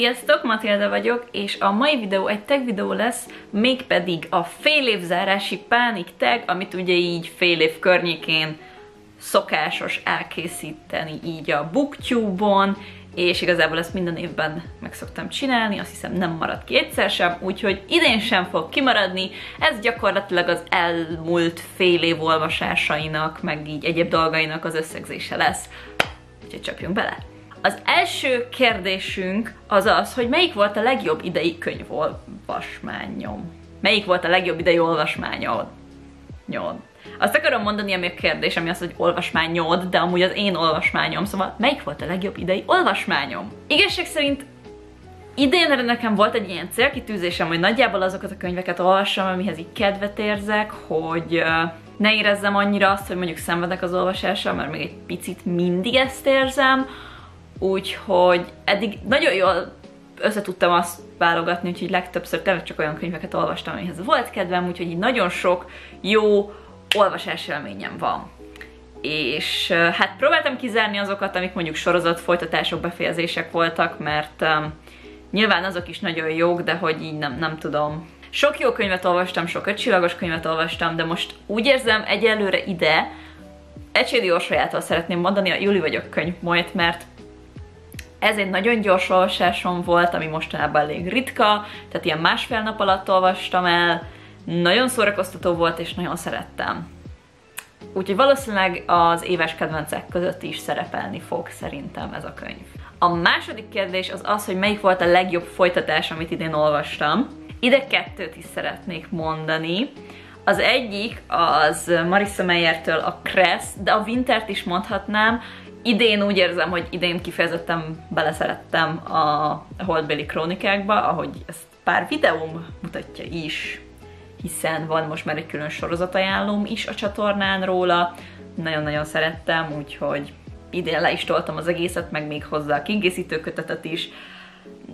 Sziasztok, Matilda vagyok, és a mai videó egy tag videó lesz, mégpedig a fél évzárási pánik tag, amit ugye így fél év környékén szokásos elkészíteni így a booktube-on, és igazából ezt minden évben meg szoktam csinálni, azt hiszem nem marad ki egyszer sem, úgyhogy idén sem fog kimaradni, ez gyakorlatilag az elmúlt fél év olvasásainak, meg így egyéb dolgainak az összegzése lesz. Úgyhogy csapjunk bele! Az első kérdésünk az az, hogy melyik volt a legjobb idei könyvolvasmányom? Melyik volt a legjobb idei olvasmányod? Nyod. Azt akarom mondani, ami a kérdés, ami az, hogy olvasmányod, de amúgy az én olvasmányom, szóval melyik volt a legjobb idei olvasmányom? Igazság szerint idénre nekem volt egy ilyen célkitűzésem, hogy nagyjából azokat a könyveket olvassam, amihez így kedvet érzek, hogy ne érezzem annyira azt, hogy mondjuk szenvedek az olvasással, mert még egy picit mindig ezt érzem, úgyhogy eddig nagyon jól összetudtam azt válogatni, úgyhogy legtöbbször tényleg csak olyan könyveket olvastam, amihez volt kedvem, úgyhogy így nagyon sok jó olvasás élményem van. És hát próbáltam kizárni azokat, amik mondjuk sorozat folytatások, befejezések voltak, mert um, nyilván azok is nagyon jók, de hogy így nem, nem tudom. Sok jó könyvet olvastam, sok ötcsillagos könyvet olvastam, de most úgy érzem egyelőre ide, Ecsédi Orsolyától szeretném mondani a Juli vagyok könyv majd, mert ez egy nagyon gyors olvasásom volt, ami mostanában elég ritka, tehát ilyen másfél nap alatt olvastam el, nagyon szórakoztató volt, és nagyon szerettem. Úgyhogy valószínűleg az éves kedvencek között is szerepelni fog szerintem ez a könyv. A második kérdés az az, hogy melyik volt a legjobb folytatás, amit idén olvastam. Ide kettőt is szeretnék mondani. Az egyik az Marissa Meyertől a Cress, de a Wintert is mondhatnám, idén úgy érzem, hogy idén kifejezetten beleszerettem a Holdbéli krónikákba, ahogy ezt pár videóm mutatja is, hiszen van most már egy külön sorozatajánlóm is a csatornán róla, nagyon-nagyon szerettem, úgyhogy idén le is toltam az egészet, meg még hozzá a kiegészítő kötetet is.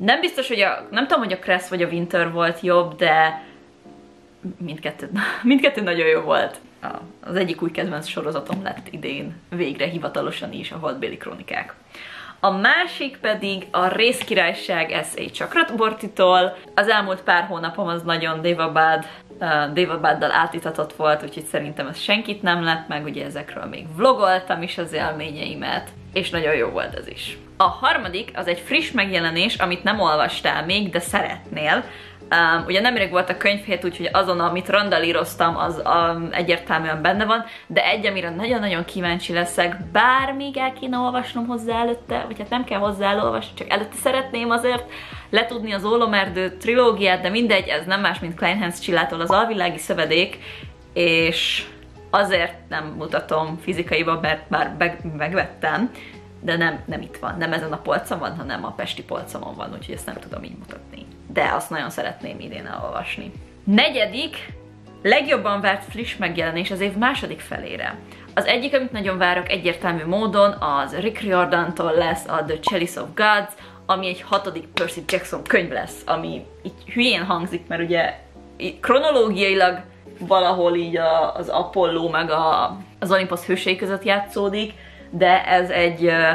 Nem biztos, hogy a, nem tudom, hogy a Crest vagy a Winter volt jobb, de mindkettő, mindkettő nagyon jó volt az egyik új kedvenc sorozatom lett idén végre hivatalosan is a Holdbéli Krónikák. A másik pedig a Részkirályság S.A. Csakrat Bortitól. Az elmúlt pár hónapom az nagyon Devabad, uh, Devabaddal átitatott volt, úgyhogy szerintem ez senkit nem lett meg, ugye ezekről még vlogoltam is az élményeimet, és nagyon jó volt ez is. A harmadik az egy friss megjelenés, amit nem olvastál még, de szeretnél. Um, ugye nemrég volt a könyvhét, úgyhogy azon, amit randalíroztam, az um, egyértelműen benne van, de egy, amire nagyon-nagyon kíváncsi leszek, bár még el kéne olvasnom hozzá előtte, vagy hát nem kell hozzá elolvasni, csak előtte szeretném azért letudni az Ólomerdő trilógiát, de mindegy, ez nem más, mint Kleinhans Csillától az Alvilági Szövedék, és azért nem mutatom fizikaiban, mert már megvettem, de nem, nem itt van, nem ezen a polcon van, hanem a pesti polcomon van, úgyhogy ezt nem tudom így mutatni. De azt nagyon szeretném idén elolvasni. Negyedik, legjobban várt friss megjelenés az év második felére. Az egyik, amit nagyon várok egyértelmű módon, az Rick Riordan-tól lesz a The Chalice of Gods, ami egy hatodik Percy Jackson könyv lesz, ami így hülyén hangzik, mert ugye kronológiailag valahol így a, az Apollo meg a, az Olympus hősei között játszódik, de ez egy ö,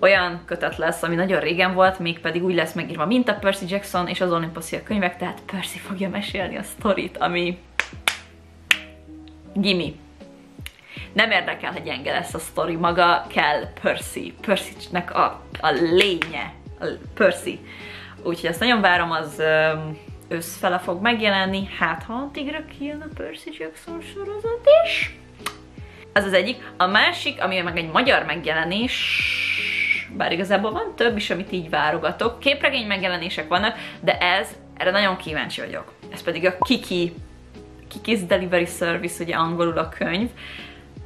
olyan kötet lesz, ami nagyon régen volt, mégpedig úgy lesz megírva, mint a Percy Jackson és az Olympus könyvek, tehát Percy fogja mesélni a sztorit, ami gimi. Nem érdekel, hogy gyenge lesz a sztori, maga kell Percy. Percy-nek a, a lénye. A Percy. Úgyhogy ezt nagyon várom, az őszfele fog megjelenni, hát ha addigra kijön a Percy Jackson sorozat is. Ez az egyik. A másik, ami meg egy magyar megjelenés, bár igazából van több is, amit így várogatok. Képregény megjelenések vannak, de ez, erre nagyon kíváncsi vagyok. Ez pedig a Kiki, Kiki's Delivery Service, ugye angolul a könyv.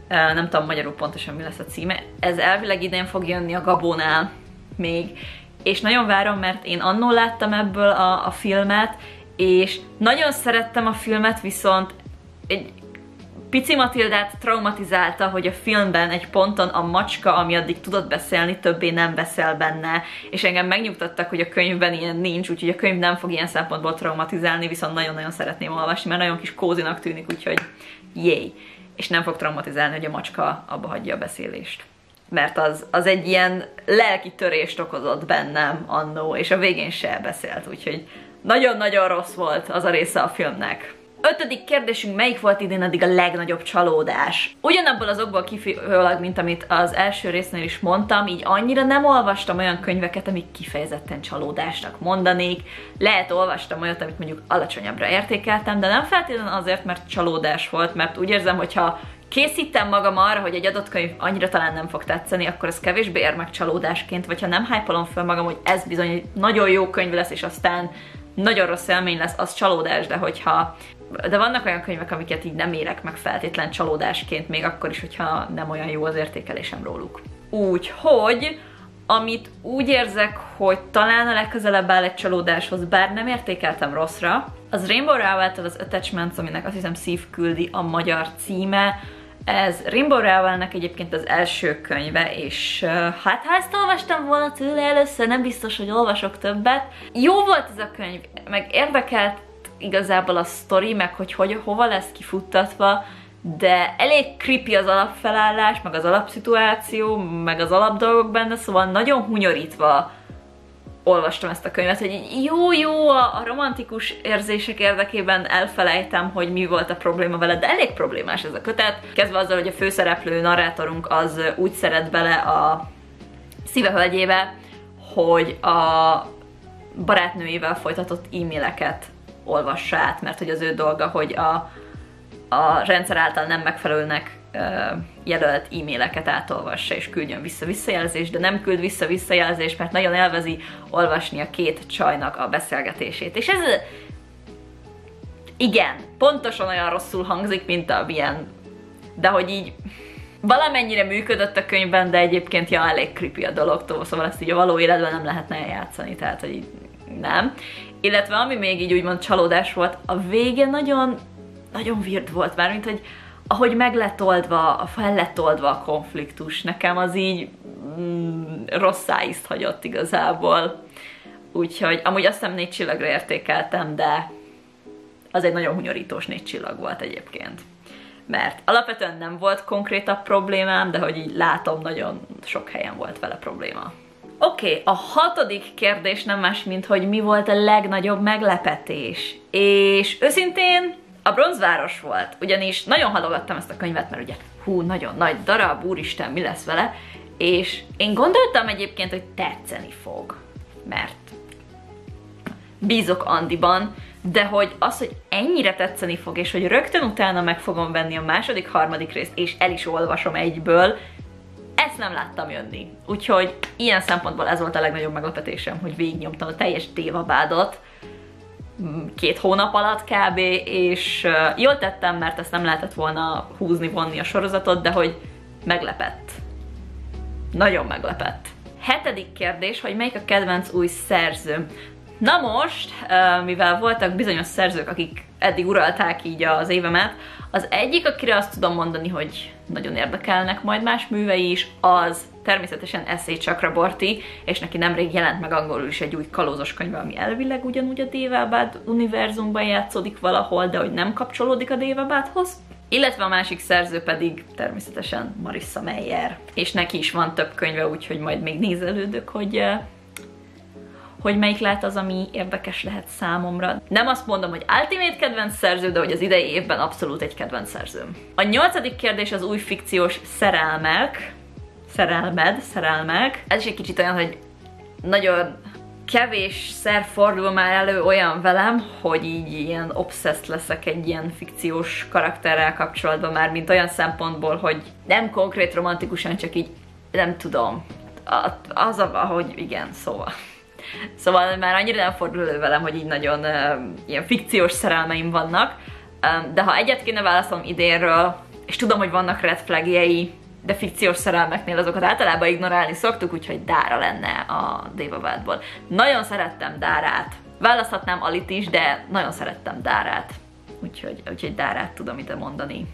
Nem tudom magyarul pontosan mi lesz a címe. Ez elvileg idén fog jönni a Gabónál még, és nagyon várom, mert én annól láttam ebből a, a filmet, és nagyon szerettem a filmet, viszont egy Pici Matildát traumatizálta, hogy a filmben egy ponton a macska, ami addig tudott beszélni, többé nem beszél benne, és engem megnyugtattak, hogy a könyvben ilyen nincs, úgyhogy a könyv nem fog ilyen szempontból traumatizálni, viszont nagyon-nagyon szeretném olvasni, mert nagyon kis kózinak tűnik, úgyhogy jéj! És nem fog traumatizálni, hogy a macska abba hagyja a beszélést. Mert az, az egy ilyen lelki törést okozott bennem annó, és a végén se beszélt, úgyhogy nagyon-nagyon rossz volt az a része a filmnek. Ötödik kérdésünk, melyik volt idén addig a legnagyobb csalódás? Ugyanabból az okból kifejezőleg, mint amit az első résznél is mondtam, így annyira nem olvastam olyan könyveket, amik kifejezetten csalódásnak mondanék. Lehet olvastam olyat, amit mondjuk alacsonyabbra értékeltem, de nem feltétlenül azért, mert csalódás volt, mert úgy érzem, hogyha készítem magam arra, hogy egy adott könyv annyira talán nem fog tetszeni, akkor ez kevésbé ér meg csalódásként, vagy ha nem hype fel magam, hogy ez bizony egy nagyon jó könyv lesz, és aztán nagyon rossz élmény lesz, az csalódás, de hogyha de vannak olyan könyvek, amiket így nem érek meg feltétlen csalódásként, még akkor is, hogyha nem olyan jó az értékelésem róluk. Úgyhogy, amit úgy érzek, hogy talán a legközelebb áll egy csalódáshoz, bár nem értékeltem rosszra, az Rainbow Rowell-től az Attachments, aminek azt hiszem szív küldi a magyar címe, ez Rainbow Rowell-nek egyébként az első könyve, és hát ha ezt olvastam volna tőle először, nem biztos, hogy olvasok többet. Jó volt ez a könyv, meg érdekelt igazából a sztori, meg hogy, hogy hova lesz kifuttatva, de elég creepy az alapfelállás, meg az alapszituáció, meg az alapdolgok benne, szóval nagyon hunyorítva olvastam ezt a könyvet, hogy jó-jó, a, a romantikus érzések érdekében elfelejtem, hogy mi volt a probléma vele, de elég problémás ez a kötet. Kezdve azzal, hogy a főszereplő narrátorunk az úgy szeret bele a szívehölgyébe, hogy a barátnőjével folytatott e-maileket olvassa át, mert hogy az ő dolga, hogy a, a rendszer által nem megfelelőnek jelölt e-maileket átolvassa és küldjön vissza visszajelzést, de nem küld vissza visszajelzést, mert nagyon elvezi olvasni a két csajnak a beszélgetését. És ez igen, pontosan olyan rosszul hangzik, mint a ilyen, de hogy így valamennyire működött a könyvben, de egyébként ja, elég creepy a dolog, szóval ezt így a való életben nem lehetne eljátszani, tehát hogy így nem. Illetve ami még így úgymond csalódás volt, a vége nagyon, nagyon weird volt már, mint hogy ahogy meg lett oldva, a konfliktus, nekem az így mm, rossz szájízt hagyott igazából. Úgyhogy amúgy azt nem négy csillagra értékeltem, de az egy nagyon hunyorítós négy csillag volt egyébként. Mert alapvetően nem volt konkrétabb problémám, de hogy így látom, nagyon sok helyen volt vele probléma. Oké, okay, a hatodik kérdés nem más, mint hogy mi volt a legnagyobb meglepetés. És őszintén a bronzváros volt, ugyanis nagyon halogattam ezt a könyvet, mert ugye hú, nagyon nagy darab, úristen, mi lesz vele, és én gondoltam egyébként, hogy tetszeni fog, mert bízok Andiban, de hogy az, hogy ennyire tetszeni fog, és hogy rögtön utána meg fogom venni a második, harmadik részt, és el is olvasom egyből, ezt nem láttam jönni. Úgyhogy ilyen szempontból ez volt a legnagyobb meglepetésem, hogy végignyomtam a teljes tévabádot, két hónap alatt kb. és jól tettem, mert ezt nem lehetett volna húzni, vonni a sorozatot, de hogy meglepett. Nagyon meglepett. Hetedik kérdés, hogy melyik a kedvenc új szerző. Na most, mivel voltak bizonyos szerzők, akik eddig uralták így az évemet, az egyik, akire azt tudom mondani, hogy nagyon érdekelnek majd más művei is, az természetesen Eszé Chakraborty, és neki nemrég jelent meg angolul is egy új kalózos könyve, ami elvileg ugyanúgy a Dévábád univerzumban játszódik valahol, de hogy nem kapcsolódik a Dévábádhoz. Illetve a másik szerző pedig természetesen Marissa Meyer, és neki is van több könyve, úgyhogy majd még nézelődök, hogy eh, hogy melyik lehet az, ami érdekes lehet számomra. Nem azt mondom, hogy ultimate kedvenc szerző, de hogy az idei évben abszolút egy kedvenc szerzőm. A nyolcadik kérdés az új fikciós szerelmek. Szerelmed, szerelmek. Ez is egy kicsit olyan, hogy nagyon kevés szer fordul már elő olyan velem, hogy így ilyen obsessed leszek egy ilyen fikciós karakterrel kapcsolatban már, mint olyan szempontból, hogy nem konkrét romantikusan, csak így nem tudom. Az, ahogy igen, szóval. Szóval már annyira nem fordul elő velem, hogy így nagyon uh, ilyen fikciós szerelmeim vannak, um, de ha egyet kéne válaszolnom idénről, és tudom, hogy vannak red flagjei, de fikciós szerelmeknél azokat általában ignorálni szoktuk, úgyhogy Dára lenne a Dévavádból. Nagyon szerettem Dárát. Választhatnám Alit is, de nagyon szerettem Dárát. Úgyhogy, úgyhogy Dárát tudom ide mondani.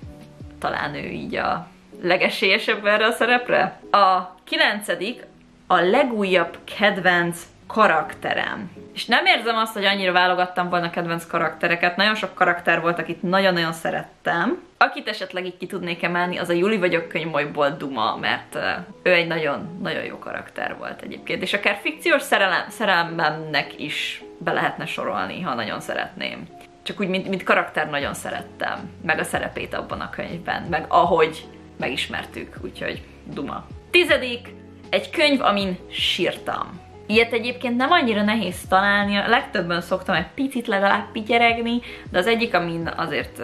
Talán ő így a legesélyesebb erre a szerepre. A kilencedik, a legújabb kedvenc karakterem. És nem érzem azt, hogy annyira válogattam volna kedvenc karaktereket, nagyon sok karakter volt, akit nagyon-nagyon szerettem. Akit esetleg így ki tudnék emelni, az a Juli vagyok könyvmolyból Duma, mert ő egy nagyon-nagyon jó karakter volt egyébként, és akár fikciós szerelem, szerelmemnek is be lehetne sorolni, ha nagyon szeretném. Csak úgy, mint, mint karakter nagyon szerettem, meg a szerepét abban a könyvben, meg ahogy megismertük, úgyhogy Duma. Tizedik, egy könyv, amin sírtam. Ilyet egyébként nem annyira nehéz találni, a legtöbben szoktam egy picit legalább pityeregni, de az egyik, amin azért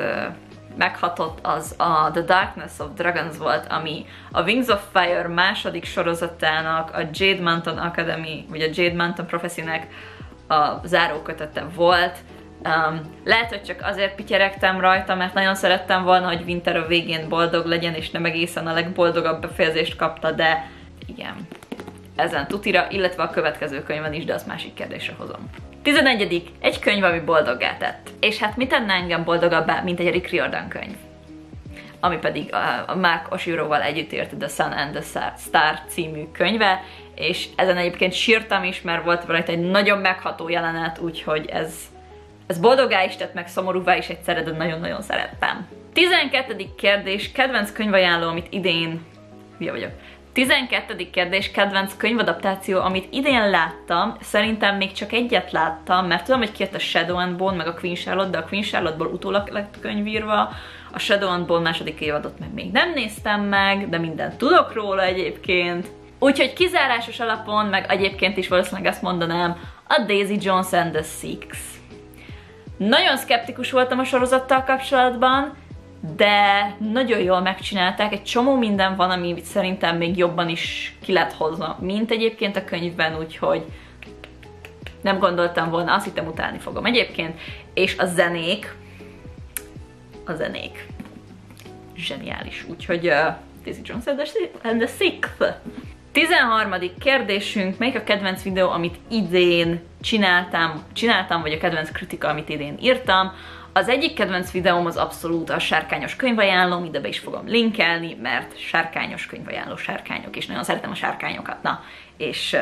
meghatott, az a The Darkness of Dragons volt, ami a Wings of Fire második sorozatának, a Jade Mountain Academy, vagy a Jade Mountain Prophecy-nek a zárókötete volt. Um, lehet, hogy csak azért pityeregtem rajta, mert nagyon szerettem volna, hogy Winter a végén boldog legyen, és nem egészen a legboldogabb befejezést kapta, de igen, ezen tutira, illetve a következő könyvben is, de azt másik kérdésre hozom. 11. Egy könyv, ami boldoggá tett. És hát mit tenne engem boldogabbá, mint egy Rick Riordan könyv? Ami pedig a, Mark Oshiroval együtt írt The Sun and the Star című könyve, és ezen egyébként sírtam is, mert volt rajta egy nagyon megható jelenet, úgyhogy ez, ez boldogá is tett, meg szomorúvá is egyszerre, de nagyon-nagyon szerettem. 12. kérdés, kedvenc könyvajánló, amit idén, hülye vagyok, 12. kérdés, kedvenc könyvadaptáció, amit idén láttam, szerintem még csak egyet láttam, mert tudom, hogy kijött a Shadow and Bone, meg a Queen Charlotte, de a Queen Charlotte-ból utólag lett könyvírva, a Shadow and Bone második évadot meg még nem néztem meg, de mindent tudok róla egyébként. Úgyhogy kizárásos alapon, meg egyébként is valószínűleg ezt mondanám, a Daisy Jones and the Six. Nagyon szkeptikus voltam a sorozattal kapcsolatban, de nagyon jól megcsinálták, egy csomó minden van, ami szerintem még jobban is ki lehet hozna, mint egyébként a könyvben, úgyhogy nem gondoltam volna, azt hittem utálni fogom egyébként, és a zenék, a zenék, zseniális, úgyhogy uh, Daisy Jones and the Sixth. 13. kérdésünk, melyik a kedvenc videó, amit idén csináltam, csináltam, vagy a kedvenc kritika, amit idén írtam. Az egyik kedvenc videóm az abszolút a sárkányos könyvajánló, ide be is fogom linkelni, mert sárkányos könyvajánló sárkányok, és nagyon szeretem a sárkányokat, na, és uh,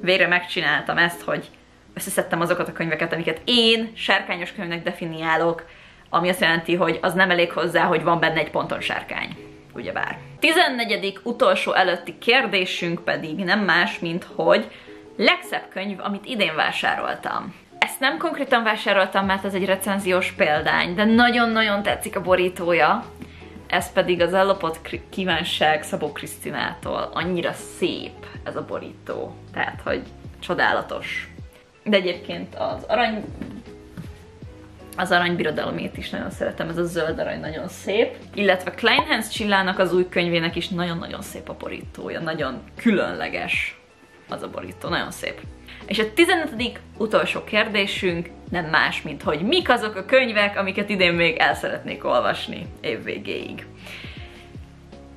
végre megcsináltam ezt, hogy összeszedtem azokat a könyveket, amiket én sárkányos könyvnek definiálok, ami azt jelenti, hogy az nem elég hozzá, hogy van benne egy ponton sárkány. Ugyebár. 14. utolsó előtti kérdésünk pedig nem más, mint hogy legszebb könyv, amit idén vásároltam. Nem konkrétan vásároltam, mert ez egy recenziós példány, de nagyon-nagyon tetszik a borítója. Ez pedig az ellopott kívánság Szabó Krisztinától. Annyira szép ez a borító. Tehát, hogy csodálatos. De egyébként az arany az aranybirodalomét is nagyon szeretem, ez a zöld arany nagyon szép. Illetve Kleinhans Csillának az új könyvének is nagyon-nagyon szép a borítója, nagyon különleges az a borító, nagyon szép. És a 15. utolsó kérdésünk nem más, mint hogy mik azok a könyvek, amiket idén még el szeretnék olvasni év végéig.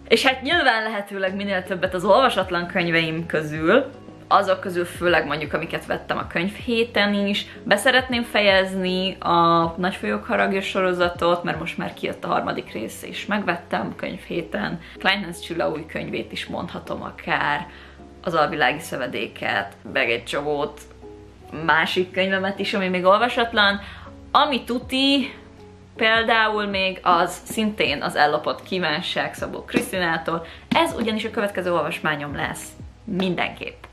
És hát nyilván lehetőleg minél többet az olvasatlan könyveim közül, azok közül főleg mondjuk, amiket vettem a könyv héten is. Beszeretném fejezni a Nagyfolyók haragja sorozatot, mert most már kijött a harmadik rész, és megvettem könyv héten. Kleinhans Csilla új könyvét is mondhatom akár az alvilági szövedéket, meg egy csomót másik könyvemet is, ami még olvasatlan. Ami tuti, például még az szintén az ellopott kívánság Szabó Krisztinától. Ez ugyanis a következő olvasmányom lesz. Mindenképp.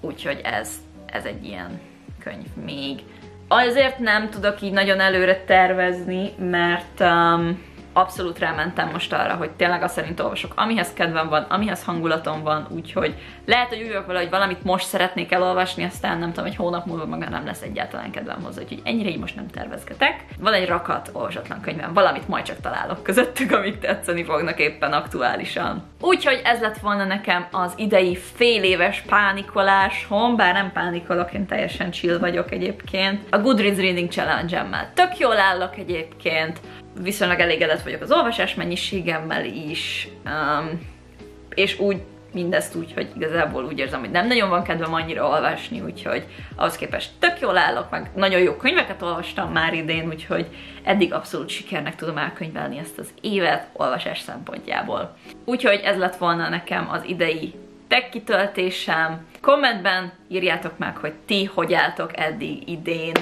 Úgyhogy ez, ez egy ilyen könyv még. Azért nem tudok így nagyon előre tervezni, mert um, abszolút rámentem most arra, hogy tényleg azt szerint olvasok, amihez kedvem van, amihez hangulatom van, úgyhogy lehet, hogy úgy vagyok vele, hogy valamit most szeretnék elolvasni, aztán nem tudom, egy hónap múlva maga nem lesz egyáltalán kedvem hozzá, úgyhogy ennyire így most nem tervezgetek. Van egy rakat olvasatlan könyvem, valamit majd csak találok közöttük, amik tetszeni fognak éppen aktuálisan. Úgyhogy ez lett volna nekem az idei fél éves pánikolásom, bár nem pánikolok, én teljesen chill vagyok egyébként. A Goodreads Reading Challenge-emmel tök jól állok egyébként, viszonylag elégedett vagyok az olvasás mennyiségemmel is, um, és úgy mindezt úgy, hogy igazából úgy érzem, hogy nem nagyon van kedvem annyira olvasni, úgyhogy ahhoz képest tök jól állok, meg nagyon jó könyveket olvastam már idén, úgyhogy eddig abszolút sikernek tudom elkönyvelni ezt az évet olvasás szempontjából. Úgyhogy ez lett volna nekem az idei tech kitöltésem. Kommentben írjátok meg, hogy ti hogy álltok eddig idén,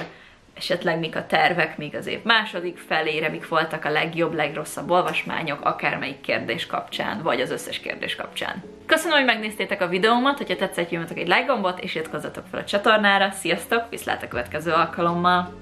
esetleg mik a tervek még az év második felére, mik voltak a legjobb, legrosszabb olvasmányok, akármelyik kérdés kapcsán, vagy az összes kérdés kapcsán. Köszönöm, hogy megnéztétek a videómat, hogyha tetszett, nyomjatok egy like gombot, és iratkozzatok fel a csatornára. Sziasztok, viszlát a következő alkalommal!